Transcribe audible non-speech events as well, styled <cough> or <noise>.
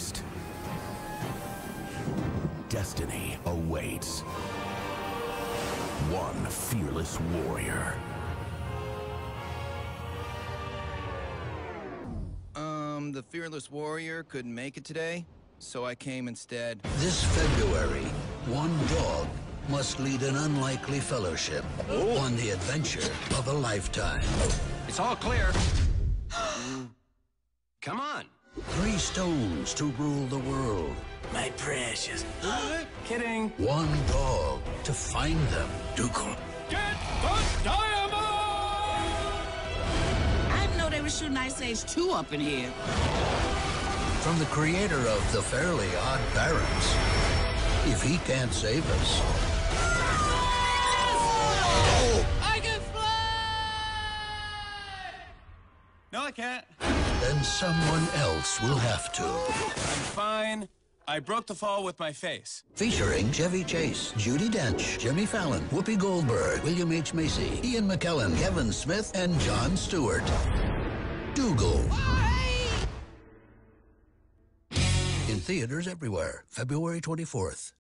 beast. Destiny awaits. One fearless warrior. Um, the Fearless Warrior couldn't make it today, so I came instead. This February, one dog must lead an unlikely fellowship on the adventure of a lifetime. It's all clear. Stones to rule the world. My precious. <gasps> Kidding. One dog to find them. Doogal. Get the diamond! I didn't know they were shooting Ice Age 2 up in here. From the creator of The Fairly Odd Parents. If he can't save us, No, I can't. then someone else will have to. I'm fine. I broke the fall with my face. Featuring Chevy Chase, Judi Dench, Jimmy Fallon, Whoopi Goldberg, William H. Macy, Ian McKellen, Kevin Smith, and Jon Stewart. Doogal. In theaters everywhere, February 24th.